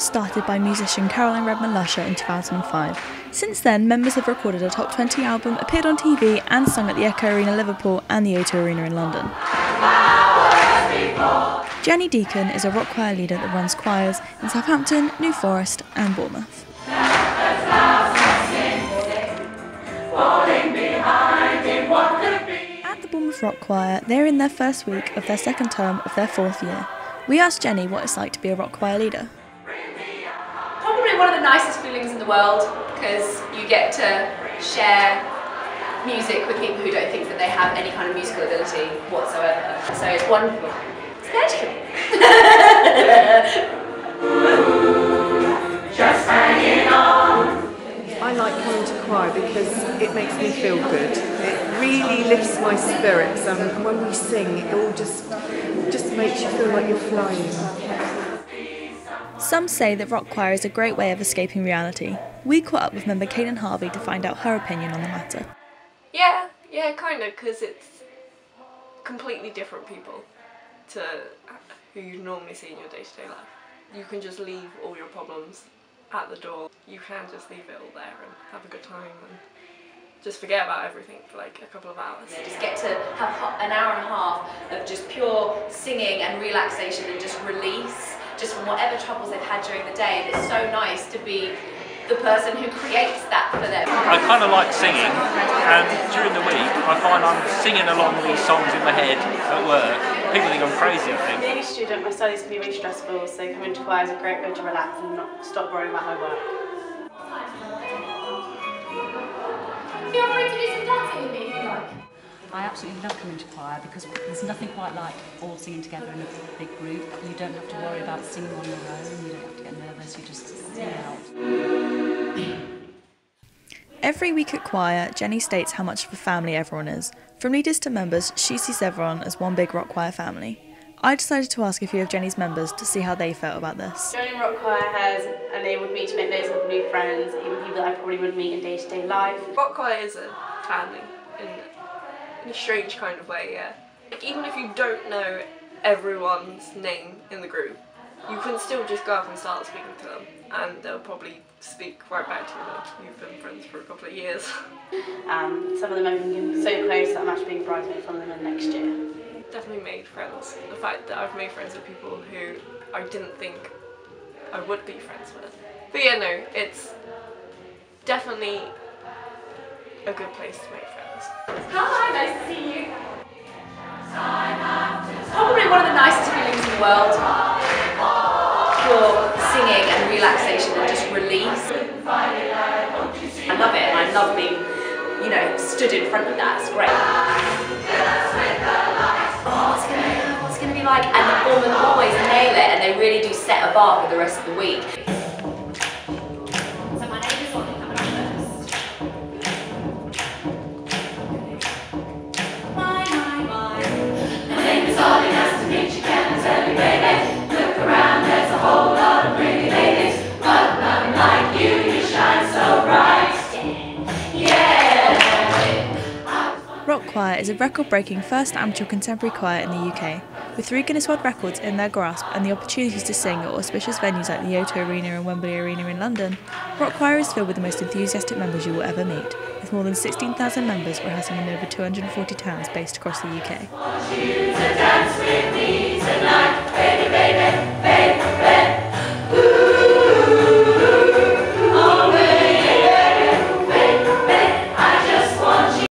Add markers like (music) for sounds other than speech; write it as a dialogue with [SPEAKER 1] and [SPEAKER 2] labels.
[SPEAKER 1] Was started by musician Caroline Redman Lusher in 2005. Since then, members have recorded a top 20 album, appeared on TV, and sung at the Echo Arena Liverpool and the O2 Arena in London. Jenny Deacon is a rock choir leader that runs choirs in Southampton, New Forest, and Bournemouth. At the Bournemouth Rock Choir, they're in their first week of their second term of their fourth year. We asked Jenny what it's like to be a rock choir leader.
[SPEAKER 2] Probably one of the nicest feelings in the world because you get to share music with people who don't think that they have any kind of musical ability whatsoever. So it's wonderful. It's magical. (laughs)
[SPEAKER 3] I like coming to choir because it makes me feel good. It really lifts my spirits, and when we sing, it all just just makes you feel like you're flying.
[SPEAKER 1] Some say that rock choir is a great way of escaping reality. We caught up with member Kaden Harvey to find out her opinion on the matter.
[SPEAKER 4] Yeah, yeah, kind of, because it's completely different people to who you normally see in your day to day life. You can just leave all your problems at the door. You can just leave it all there and have a good time and just forget about everything for like a couple of hours.
[SPEAKER 2] Just get to have an hour and a half of just pure singing and relaxation and just release just from whatever troubles they've had during the day. And it's so nice to be the person who creates that for them.
[SPEAKER 5] I kind of like singing, and during the week I find I'm singing along these songs in my head at work. People think I'm crazy, I think.
[SPEAKER 6] Being a student, my studies can be really stressful, so coming to choir is a great way to relax and not stop worrying about my work.
[SPEAKER 7] Feel free to do
[SPEAKER 8] I absolutely love coming to choir because there's nothing quite like all singing together in a big group. You don't have to worry about singing on your own, you don't have to get nervous, you just sing out.
[SPEAKER 1] Every week at choir, Jenny states how much of a family everyone is. From leaders to members, she sees everyone as one big rock choir family. I decided to ask a few of Jenny's members to see how they felt about this.
[SPEAKER 6] Joining rock choir has enabled me to make loads of new friends, even people that I probably wouldn't meet in day-to-day life.
[SPEAKER 4] Rock choir is a family in, in a strange kind of way, yeah. Like, even if you don't know everyone's name in the group, you can still just go up and start speaking to them, and they'll probably speak right back to you like you've been friends for a couple of years. (laughs)
[SPEAKER 6] Um, some of them have been so close that I'm actually being bridesmaid from them in next year.
[SPEAKER 4] Definitely made friends. The fact that I've made friends with people who I didn't think I would be friends with. But yeah, no, it's definitely a good place to make friends.
[SPEAKER 7] Hi, nice to see you.
[SPEAKER 2] Probably one of the nicest feelings in the world. Pure singing and relaxation and just release. I love it and I love being, you know, stood in front of that. It's great. Oh, what's gonna be? What's gonna be like? And the women always nail it and they really do set a bar for the rest of the week.
[SPEAKER 1] Choir is a record breaking first amateur contemporary choir in the UK. With three Guinness World Records in their grasp and the opportunities to sing at auspicious venues like the O2 Arena and Wembley Arena in London, Rock Choir is filled with the most enthusiastic members you will ever meet, with more than 16,000 members rehearsing in over 240 towns based across the UK.